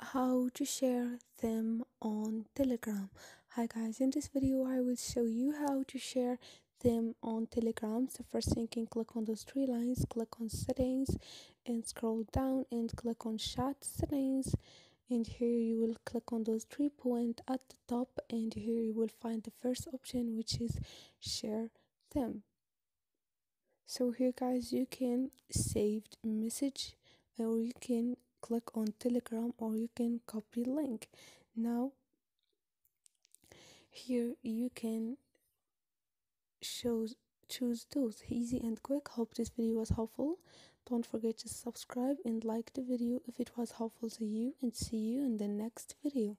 how to share them on telegram. Hi guys. In this video i will show you how to share them on telegram. So first thing you can click on those three lines. Click on settings and scroll down and click on chat settings. And here you will click on those three point at the top. And here you will find the first option which is share them. So here guys you can saved message or you can click on telegram or you can copy link. Now here you can choose choose those. Easy and quick. Hope this video was helpful. Don't forget to subscribe and like the video if it was helpful to you and see you in the next video